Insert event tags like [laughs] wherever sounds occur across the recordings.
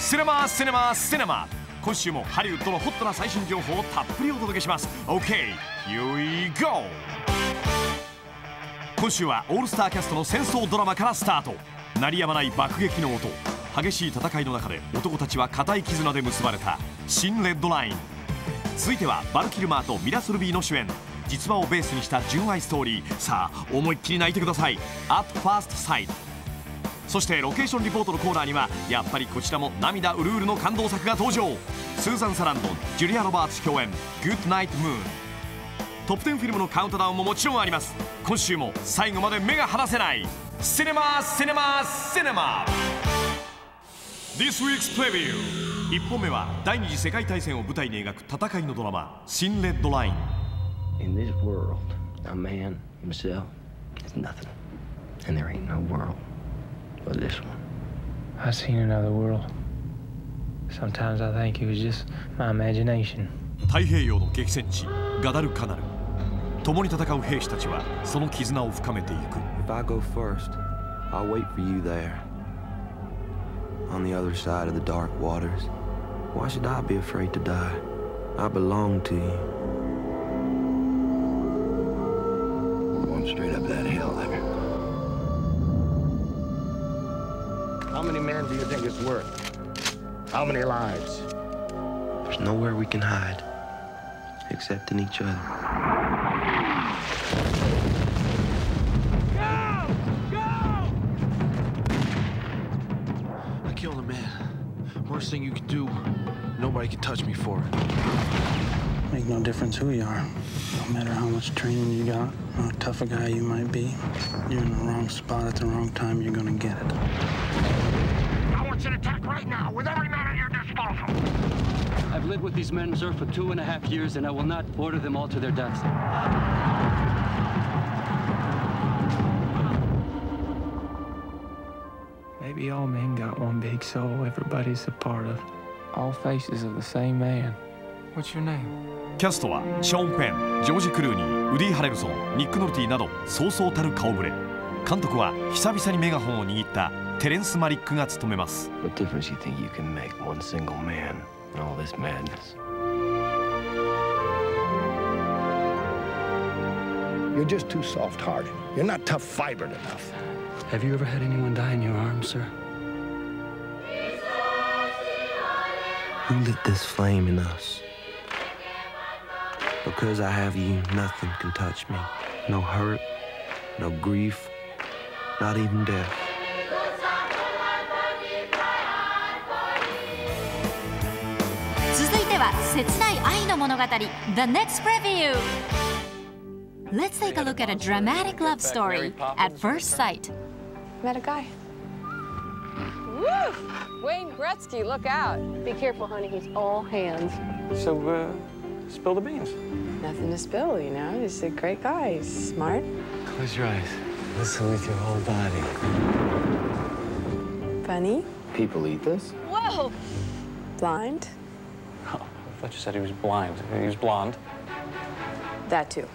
シネマシネマシネマ今週もハリウッドのホットな最新情報をたっぷりお届けします。OK here we go. 今週はオールスターキャストの戦争ドラマからスタート。鳴りやまない爆撃の音。激しい戦いの中で男たちは固い絆で結ばれた。新レッドライン。続いてはバルキルマーとミラ・ソルビーの主演。実話をベースにした純愛ストーリー。さあ思いっきり泣いてください。At First Sight そしてロケーションリポートのコーナーにはやっぱりこちらも涙うるうるの感動作が登場。スーザン・サランドンジュリア・ロバーツ共演 Good Night Moon トップ10フィルムのカウントダウンももちろんあります。今週も最後まで目が離せない。シネマシネマシネマ This week's preview 1本目は第二次世界大戦を舞台に描く戦いのドラマ「新レッドライン」In this world, a man himself is nothing. And there ain't no world. but this one. I've seen another world. Sometimes I think it was just my imagination. 太平洋の激戦地ガダルカナル共に戦う兵士たちはその絆を深めていく If I go first, I'll wait for you there. On the other side of the dark waters. Why should I be afraid to die? I belong to you. do you think it's worth? How many lives? There's nowhere we can hide. Except in each other. I killed a man. Worst thing you can do. Nobody can touch me for it. Make no difference who you are. No matter how much training you got, how tough a guy you might be, you're in the wrong spot at the wrong time, you're gonna get it. You to attack right now with every man at your disposal. I've lived with these men, sir, for two and a half years, and I will not order them all to their deaths. Maybe all men got one big soul everybody's a part of. All faces of the same man. What's your name? キャストはショーン・ペンジョージ・クルーニーウディ・ハレルソンニック・ノルティなどそうそうたる顔ぶれ監督は久々にメガホンを握ったテレンス・マリックが務めます What difference you think you can make one single man in all this madness? You're just too soft-hearted. You're not tough-fibered enough. Have you ever had anyone die in your arms, sir? Who lit this flame in us? Because I have you, nothing can touch me. No hurt, no grief, not even death. は切ない愛の物語 The Next Preview Let's take a look at a dramatic love story at first sight Met a guy. Woo! Wayne Gretzky, look out. Be careful, honey. He's all hands. So, uh, spill the beans. Nothing to spill, you know. He's a great guy. He's smart. Close your eyes. Listen with your whole body. Funny. People eat this? Whoa! Blind. Oh, I thought you said he was blind. He was blonde. That too.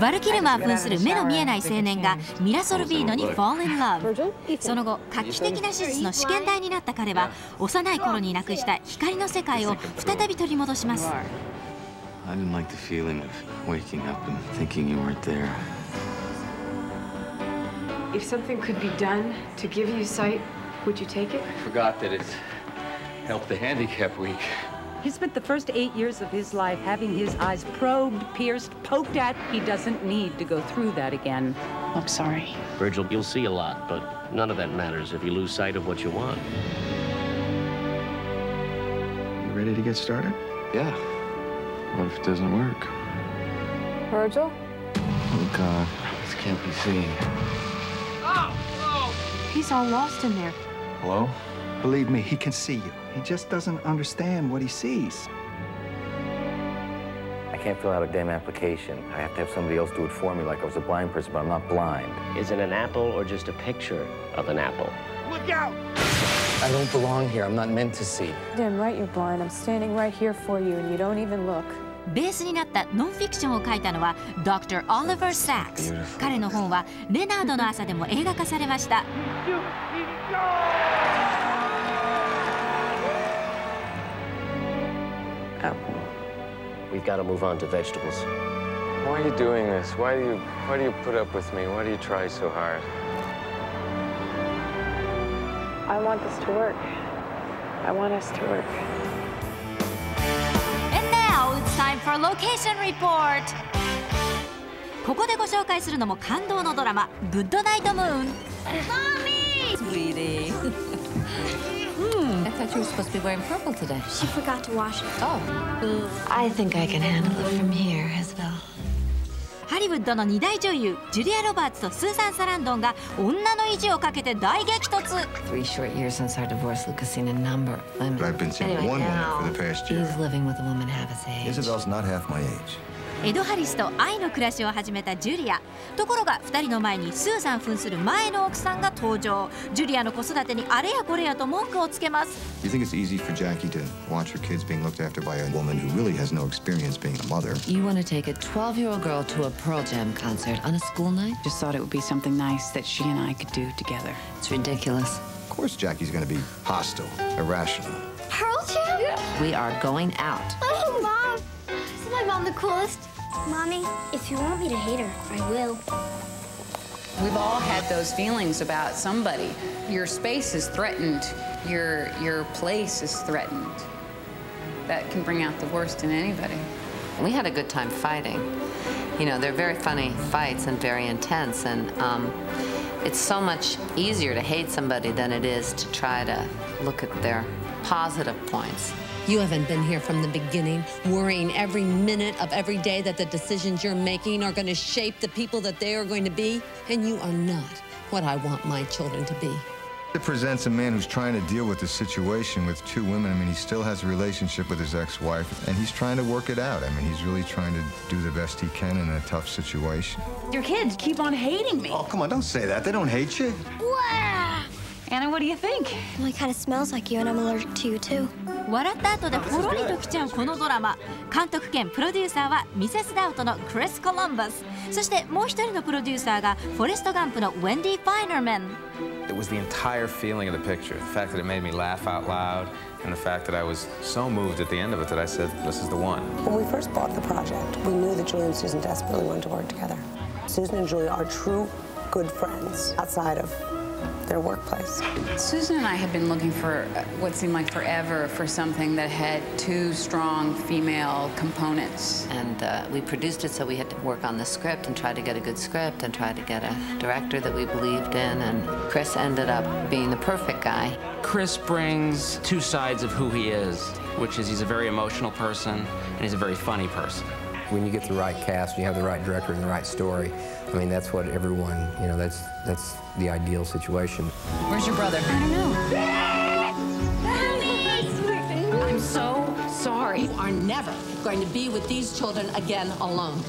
バルキルマー扮する目の見えない青年がミラソルビーノに Fall in Love その後画期的な手術の試験台になった彼は幼い頃になくした光の世界を再び取り戻します I didn't like the feeling of waking up and thinking you weren't there. If something could be done to give you sight, would you take it? Forgot that it's helped the handicap week. He spent the first eight years of his life having his eyes probed, pierced, poked at. He doesn't need to go through that again. I'm sorry. Virgil, you'll see a lot, but none of that matters if you lose sight of what you want. You ready to get started? Yeah. What if it doesn't work? Virgil? Oh, God. This can't be seen. Oh, oh. He's all lost in there. Hello? Believe me, he can see you. He just doesn't understand what he sees. I can't fill out a damn application. I have to have somebody else do it for me like I was a blind person, but I'm not blind. Is it an apple or just a picture of an apple? Look out! I don't belong here. I'm not meant to see. Damn right you're blind. I'm standing right here for you, and you don't even look. ベースになったノンフィクションを書いたのは Dr. Oliver Sacks 彼の本はレナードの朝でも映画化されました Oh. We've got to move on to vegetables. Why are you doing this? Why do you why do you put up with me? Why do you try so hard? I want this to work. I want us to work. And now it's time for location report ここでご紹介するのも感動のドラマ「グッドナイトムーン」Sweetie. [laughs] hmm, thought you were supposed to be wearing purple today. She forgot to wash it. Oh. I think I can handle it from here, Isabel. ハリウッドの二大女優ジュリア・ロバーツとスーザン・サランドンが女の意地をかけて大激突 Three short years since our divorce, Luca's seen a number of women. But I've been seeing Anyway, one now woman for the past year. He's living with a woman half his age. Isabel's not half my age. エド・ハリスと愛の暮らしを始めたジュリアところが2人の前にスーザン扮する前の奥さんが登場ジュリアの子育てにあれやこれやと文句をつけます You think it's easy for Jackie to watch her kids being looked after by a woman who really has no experience being a mother? You want to take a 12 year old girl to a Pearl Jam concert on a school night? Just thought it would be something nice that she and I could do together. It's ridiculous. Of course, Jackie's going to be hostile, irrational. Pearl Jam? We are going out. Oh, Mom! Isn't my mom the coolest? Mommy, if you want me to hate her, I will. We've all had those feelings about somebody. Your space is threatened. Your your place is threatened. That can bring out the worst in anybody. We had a good time fighting. You know, they're very funny fights and very intense, and um, it's so much easier to hate somebody than it is to try to look at their positive points. You haven't been here from the beginning, worrying every minute of every day that the decisions you're making are going to shape the people that they are going to be, and you are not what I want my children to be. It presents a man who's trying to deal with the situation with two women. I mean, he still has a relationship with his ex-wife, and he's trying to work it out. I mean, he's really trying to do the best he can in a tough situation. Your kids keep on hating me. Oh, come on, don't say that. They don't hate you. Wow! Anna, what do you think? Well, he kind of smells like you, and I'm allergic to you, too. 笑った後でポロリときちゃうこのドラマ監督兼プロデューサーはミセス・ダウトのクリス・コロンバスそしてもう一人のプロデューサーがフォレスト・ガンプのウェンディ・ファイナーマン It was the entire feeling of the picture. The fact that it made me laugh out loud, and the fact that I was so moved at the end of it that I said, this is the one. When we first bought the project, we knew that Julie and Susan desperately wanted to work together. Susan and Julie are true good friends outside of their workplace. Susan and I had been looking for uh, what seemed like forever for something that had two strong female components. And uh, we produced it, so we had to work on the script and try to get a good script and try to get a director that we believed in. And Chris ended up being the perfect guy. Chris brings two sides of who he is, which is he's a very emotional person and he's a very funny person. When you get the right cast, you have the right director and the right story. I mean, that's what everyone, you know, that's that's the ideal situation. Where's your brother? I don't know. I'm so sorry. You are never going to be with these children again alone.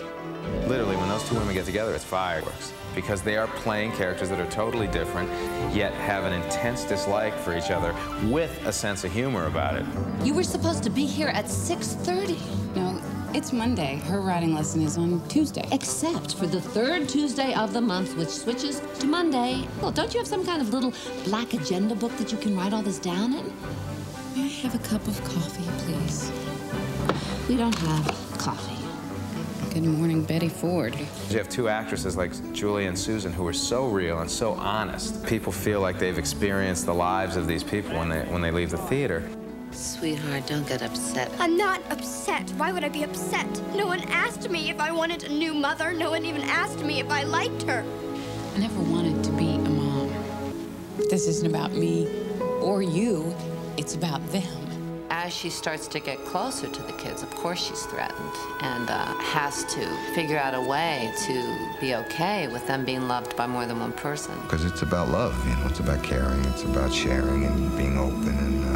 Literally, when those two women get together, it's fireworks. Because they are playing characters that are totally different, yet have an intense dislike for each other with a sense of humor about it. You were supposed to be here at 6.30. No, it's Monday. Her writing lesson is on Tuesday. Except for the third Tuesday of the month, which switches to Monday. Well, don't you have some kind of little black agenda book that you can write all this down in? May I have a cup of coffee, please? We don't have coffee. Good morning, Betty Ford. You have two actresses like Julie and Susan who are so real and so honest. People feel like they've experienced the lives of these people when they, when they leave the theater. Sweetheart, don't get upset. I'm not upset. Why would I be upset? No one asked me if I wanted a new mother. No one even asked me if I liked her. I never wanted to be a mom. This isn't about me or you. It's about them. As she starts to get closer to the kids, of course she's threatened and uh, has to figure out a way to be okay with them being loved by more than one person. Because it's about love, you know, it's about caring, it's about sharing and being open and uh,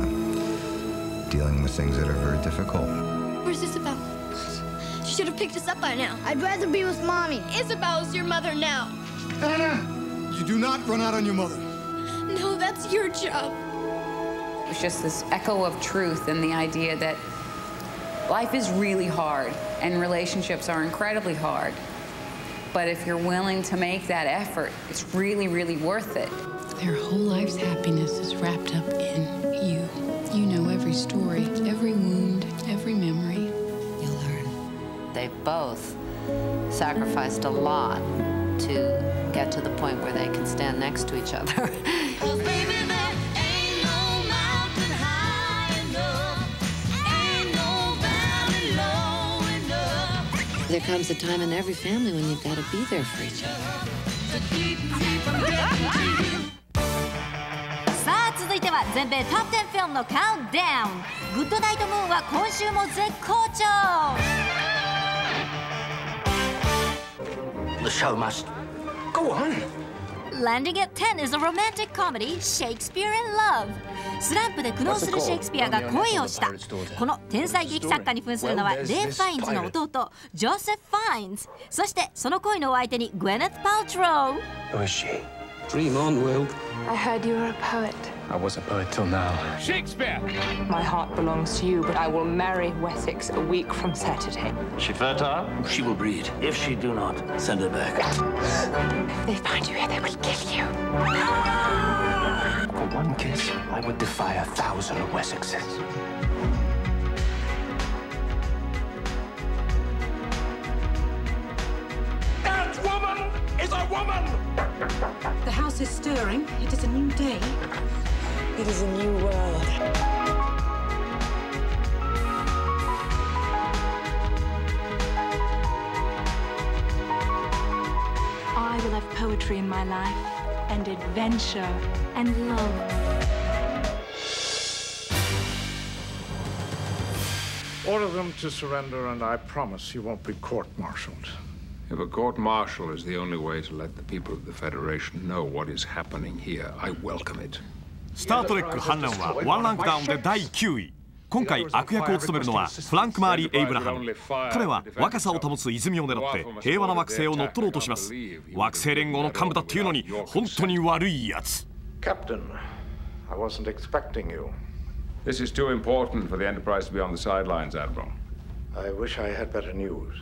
dealing with things that are very difficult. Where's Isabel? She should have picked us up by now. I'd rather be with Mommy. Isabel's your mother now. Anna, you do not run out on your mother. No, that's your job. It's just this echo of truth and the idea that life is really hard and relationships are incredibly hard. But if you're willing to make that effort, it's really, really worth it. Their whole life's happiness is wrapped up in you. You know every story, every wound, every memory. You learn. They both sacrificed a lot to get to the point where they can stand next to each other. [laughs] there comes a time in every family when you've got to be there for each other. 全米トップ10フィルムのカウントダウングッドナイトムーンは今週も絶好調 The show must go on. Landing at 10 is a romantic comedy Shakespeare in Love スランプで苦悩するシェイクスピアが恋をしたこの天才劇作家に扮するのはレイ・ファインズの弟ジョセフ・ファインズそしてその恋のお相手にグエネス・パウトロー Who is she? Dream on, Will. I heard you were a poet. I was a poet till now. Shakespeare! My heart belongs to you, but I will marry Wessex a week from Saturday. She fertile? She will breed. If she do not, send her back. If they find you here, they will kill you. For one kiss, I would defy a thousand Wessexes. That woman is a woman! The house is stirring. It is a new day. It is a new world. I will have poetry in my life, and adventure, and love. Order them to surrender, and I promise you won't be court-martialed. If a court martial is the only way to let the people of the Federation know what is happening here, I welcome it. スター・トレック反乱はワンランクダウンで第9位今回悪役を務めるのはフランク・マーリー・エイブラハム彼は若さを保つ泉を狙って平和な惑星を乗っ取ろうとします惑星連合の幹部だっていうのに本当に悪いやつ Captain, I wasn't expecting you. This is too important for the Enterprise to be on the sidelines, Admiral. I wish I had better news.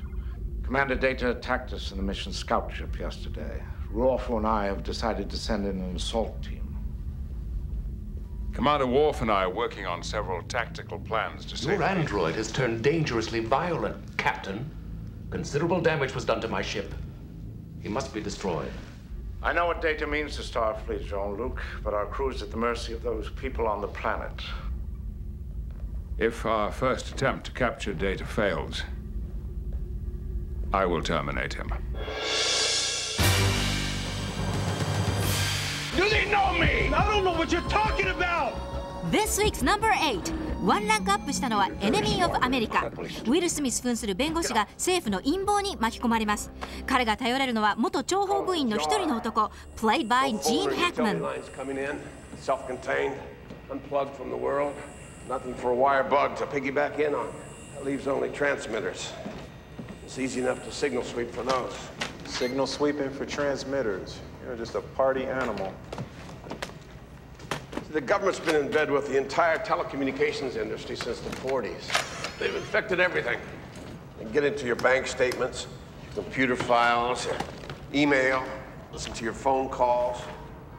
Commander Data attacked us in the mission scout ship yesterday. Ruofu and I have decided to send in an assault team. Commander Worf and I are working on several tactical plans to save. Your android has turned dangerously violent, Captain. Considerable damage was done to my ship. He must be destroyed. I know what Data means to Starfleet, Jean Luc, but our crew is at the mercy of those people on the planet. If our first attempt to capture Data fails, I will terminate him. Do they know me? I don't know what you're talking about! This week's number 8ワンランクアップしたのはエネミー・オブ・アメリカウィル・スミス扮する弁護士が政府の陰謀に巻き込まれます彼が頼れるのは元諜報部員の一人の男 Played by Gene Hackman self-contained, unplugged from the world. Nothing for a wire bug to piggyback in on. That leaves only transmitters. It's easy enough to signal sweep for those. Signal sweeping for transmitters. You're just a party animal. The government's been in bed with the entire telecommunications industry since the 40s. They've infected everything. They get into your bank statements, your computer files, your email, listen to your phone calls.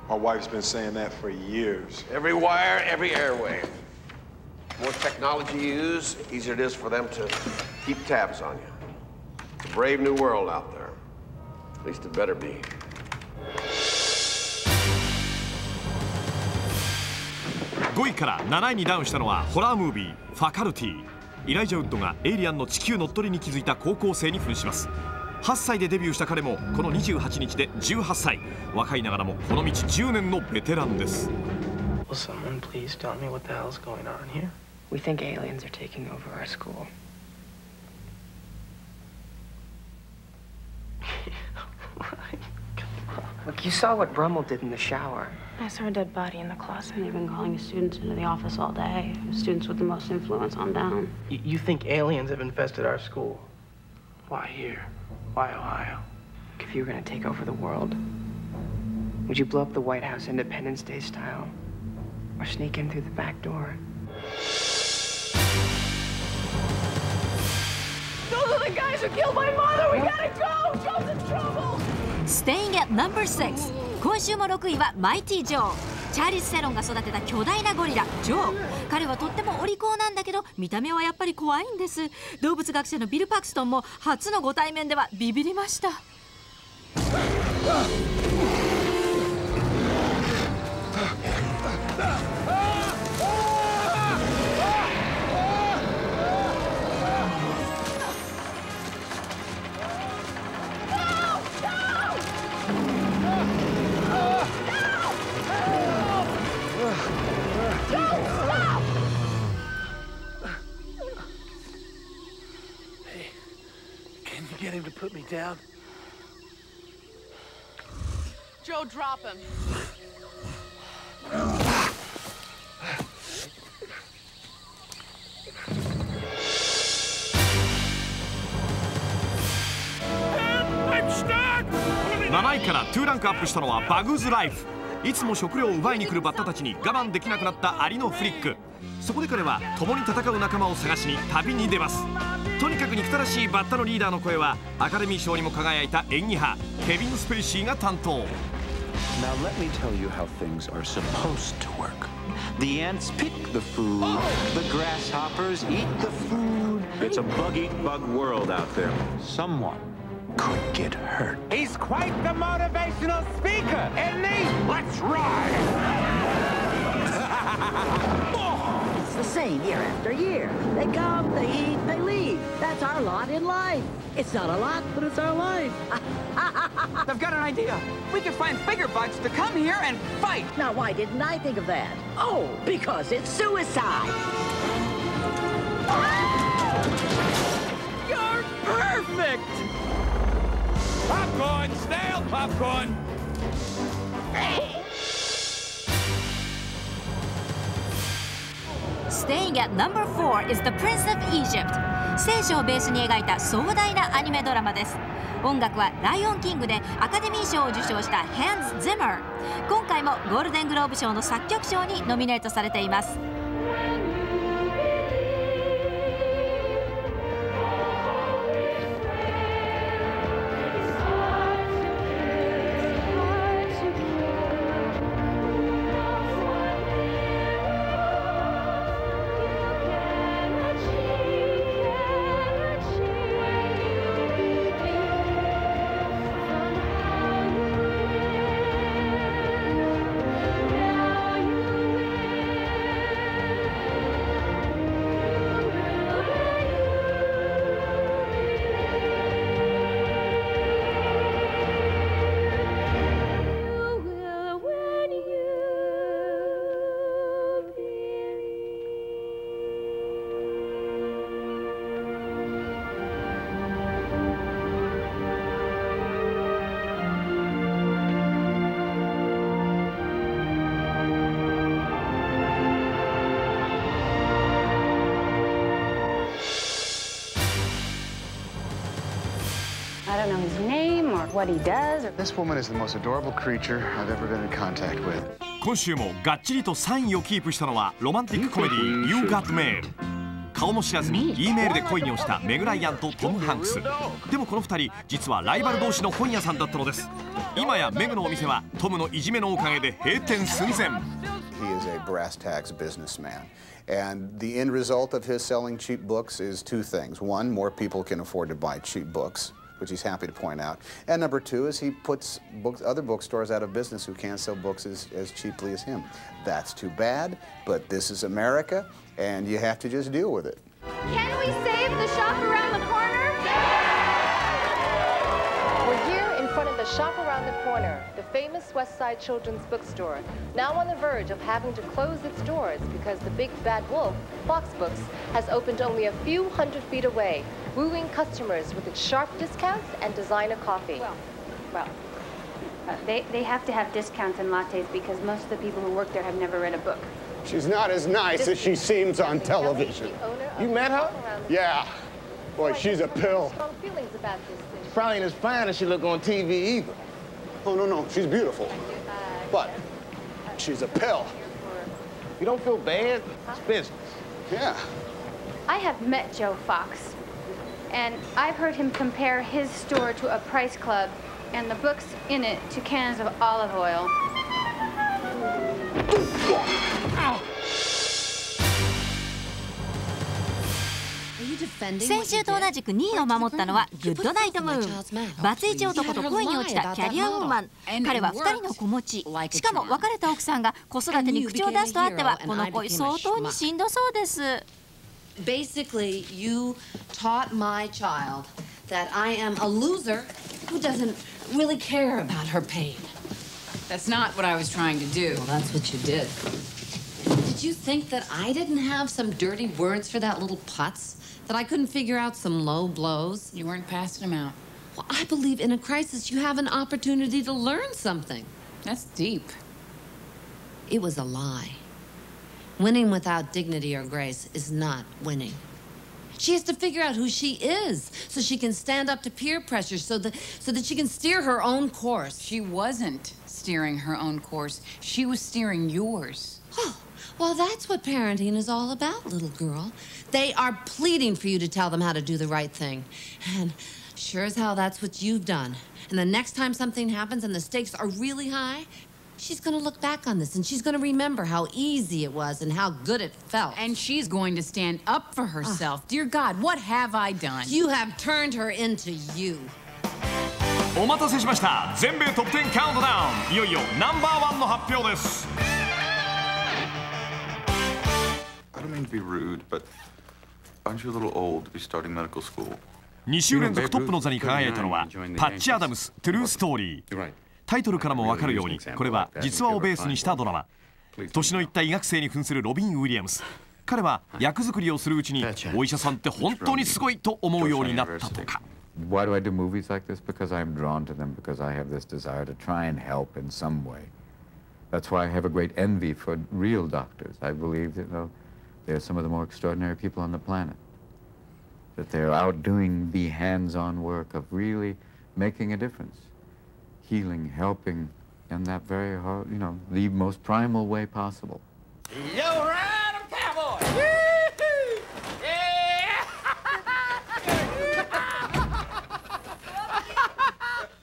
My wife's been saying that for years. Every wire, every airwave. The more technology you use, the easier it is for them to keep tabs on you. It's a brave new world out there. At least it better be. 5位から7位にダウンしたのはホラームービー「ファカルティ」イライジャウッドがエイリアンの地球乗っ取りに気づいた高校生に扮します。8歳でデビューした彼もこの28日で18歳。若いながらもこの道10年のベテランです。Will someone please tell me what the hell's going on here? We think aliens are taking over our school. [laughs] Look, you saw what Brummel did in the shower. I saw a dead body in the closet. They've been calling the students into the office all day. Students with the most influence on down. Y- you think aliens have infested our school? Why here? Why Ohio? If you were gonna take over the world, would you blow up the White House Independence Day style? Or sneak in through the back door? Those are the guys who killed my mother! We gotta go! Joe's in trouble! Staying at number 6今週も6位はマイティ・ジョー。チャーリス・セロンが育てた巨大なゴリラジョー。彼はとってもお利口なんだけど見た目はやっぱり怖いんです。動物学者のビル・パクストンも初のご対面ではビビりました「Him to put me down? Joe, drop him. I'm stuck! 7位から2ランクアップしたのはバグズライフいつも食料を奪いに来るバッタたちに我慢できなくなったアリのフリックそこで彼は共に戦う仲間を探しに旅に出ますとにかく憎たらしいバッタのリーダーの声はアカデミー賞にも輝いた演技派ケビン・スペイシーが担当 Now let me tell you how things are supposed to work. The ants pick the food, the grasshoppers eat the food. It's a bug eat bug world out there. Someone could get hurt. He's quite the motivational speaker, isn't he? Let's ride! It's the same year after year. They come, they eat, they leave. That's our lot in life. It's not a lot, but it's our life. [laughs] I've got an idea. We could find bigger bugs to come here and fight. Now, why didn't I think of that? Oh, because it's suicide. You're perfect! Popcorn, stale popcorn. Staying at number 4 is The Prince of Egypt. 聖書をベースに描いた壮大なアニメドラマです。音楽は「ライオンキング」でアカデミー賞を受賞した Hans Zimmer 今回もゴールデングローブ賞の作曲賞にノミネートされています。What he does. This woman is the most adorable creature I've ever been in contact with. 今週もがっちりと3位をキープしたのはロマンティックコメディ「You Got Mail」顔も知らずに E メールで恋に落ちたメグ・ライアンとトム・ハンクスでもこの2人実はライバル同士の本屋さんだったのです今やメグのお店はトムのいじめのおかげで閉店寸前 He is a brass tacks businessman. And the end result of his selling cheap books is two things. One, more people can afford to buy cheap books, which he's happy to point out. And number two is he puts books, other bookstores out of business who can't sell books as, as cheaply as him. That's too bad, but this is America, and you have to just deal with it. Can we save the shop around the corner? We're here in front of the Shop Around the Corner, the famous West Side Children's Bookstore, now on the verge of having to close its doors because the big bad wolf, Fox Books, has opened only a few hundred feet away, wooing customers with its sharp discounts and designer coffee. Well, well, uh, they, they have to have discounts and lattes because most of the people who work there have never read a book. She's not as nice as she seems on television. You met her? Yeah. Boy, she's a pill. Strong feelings about this. Probably ain't as fine as she look on TV either. Oh, no, no. She's beautiful. But she's a pill. You don't feel bad? It's business. Yeah. I have met Joe Fox, and I've heard him compare his store to a price club and the books in it to cans of olive oil. 先週と同じく2位を守ったのはグッドナイトムーン。バツイチ男と恋に落ちたキャリアウーマン。彼は2人の子持ち。しかも別れた奥さんが子育てに口を出すとあってはこの恋相当にしんどそうです Basically, you taught my child that I am a loser who doesn't really care about her pain. That's not what I was trying to do. Well, that's what you did. Did you think that I didn't have some dirty words for that little putz? That I couldn't figure out some low blows? You weren't passing them out. Well, I believe in a crisis you have an opportunity to learn something. That's deep. It was a lie. Winning without dignity or grace is not winning. She has to figure out who she is so she can stand up to peer pressure so that so that she can steer her own course. She wasn't steering her own course. She was steering yours. Oh, well, that's what parenting is all about, little girl. They are pleading for you to tell them how to do the right thing. And sure as hell, that's what you've done. And the next time something happens and the stakes are really high, she's going to look back on this and she's going to remember how easy it was and how good it felt. And she's going to stand up for herself. Dear God, what have I done? You have turned her into you. お待たせしました全米トップ10カウントダウンいよいよナンバーワンの発表です I don't mean to be rude, but aren't you a little old to be starting medical school? 2週連続トップの座に輝いたのはパッチ・アダムス「トゥルーストーリー」タイトルからも分かるようにこれは実話をベースにしたドラマ年のいった医学生に扮するロビン・ウィリアムス彼は役作りをするうちにお医者さんって本当にすごいと思うようになったとか Why do I do movies like this? Because I'm drawn to them, because I have this desire to try and help in some way. That's why I have a great envy for real doctors. I believe that you know, they're some of the more extraordinary people on the planet. That they're out doing the hands-on work of really making a difference, healing, helping, in that very hard, you know, the most primal way possible. Yo, ride 'em, cowboy! Yeah!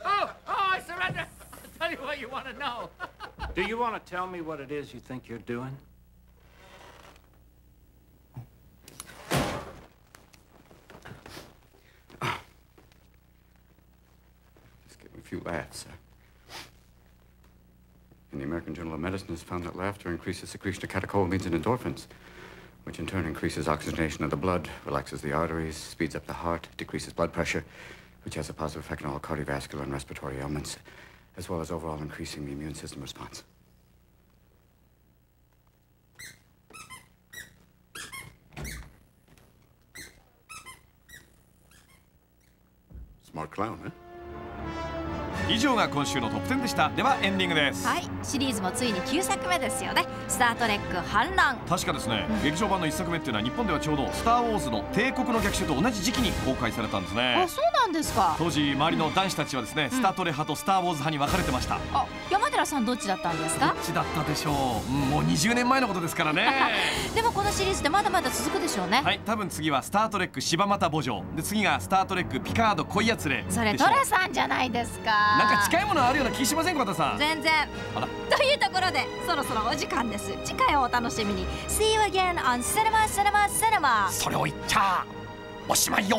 Oh, oh, I surrender. I'll tell you what you want to know. Do you want to tell me what it is you think you're doing? Sir. And the American Journal of Medicine has found that laughter increases secretion of catecholamines and endorphins, which in turn increases oxygenation of the blood, relaxes the arteries, speeds up the heart, decreases blood pressure, which has a positive effect on all cardiovascular and respiratory ailments, as well as overall increasing the immune system response. Smart clown, eh? 以上が今週のトップ10でした。ではエンディングです。はい。シリーズもついに9作目ですよね「スター・トレック反乱」確かですね、劇場版の1作目っていうのは日本ではちょうど「スター・ウォーズ」の帝国の逆襲と同じ時期に公開されたんですね。あそうなんですか。当時周りの男子たちはですね、スタートレ派とスター・ウォーズ派に分かれてました。あさんどっちだったんですか？どっちだったでしょう、うんもう20年前のことですからね。[laughs] でもこのシリーズでまだまだ続くでしょうね。はい多分次は「スター・トレック柴又墓場」で次が「スター・トレックピカード恋やつれ」それトラさんじゃないですか。なんか近いものあるような気しませんかさん？全然。あら。というところでそろそろお時間です。次回をお楽しみに。See you again on Cinema Cinema Cinema それを言っちゃおしまいよ